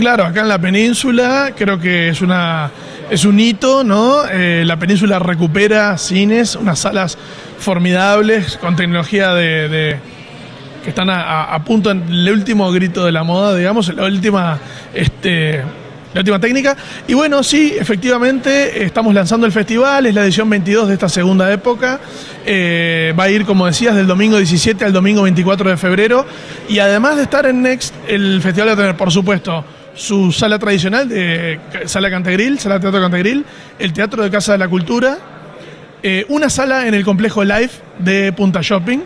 Claro, acá en la península creo que es una es un hito, ¿no? Eh, la península recupera cines, unas salas formidables con tecnología de, que están a, punto en el último grito de la moda, digamos, la última este, la última técnica. Y bueno, sí, efectivamente, estamos lanzando el festival, es la edición 22 de esta segunda época. Eh, va a ir, como decías, del domingo 17 al domingo 24 de febrero. Y además de estar en Next, el festival va a tener, por supuesto, su sala tradicional, de Sala Cantegril, Sala Teatro Cantegril, el Teatro de Casa de la Cultura, eh, una sala en el complejo Live de Punta Shopping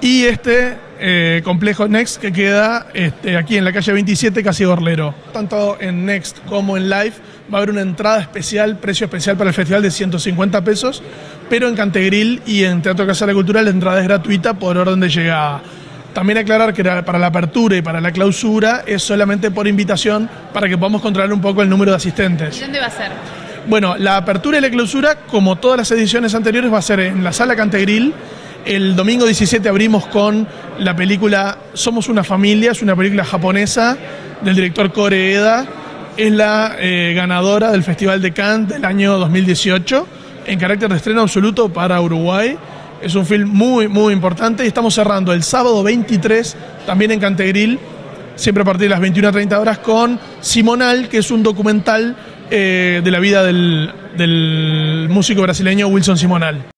y este eh, complejo Next que queda este, aquí en la calle 27, casi Gorlero. Tanto en Next como en Live va a haber una entrada especial, precio especial para el festival de 150 pesos, pero en Cantegril y en Teatro Casa de la Cultura la entrada es gratuita por orden de llegada. También aclarar que para la apertura y para la clausura es solamente por invitación para que podamos controlar un poco el número de asistentes. ¿Y dónde va a ser? Bueno, la apertura y la clausura, como todas las ediciones anteriores, va a ser en la sala Cantegril el domingo 17 abrimos con la película Somos una familia, es una película japonesa del director Koreeda. Es la eh, ganadora del Festival de Cannes del año 2018 en carácter de estreno absoluto para Uruguay. Es un film muy, muy importante y estamos cerrando el sábado 23 también en Cantegril, siempre a partir de las 21.30 horas, con Simonal, que es un documental eh, de la vida del músico brasileño Wilson Simonal.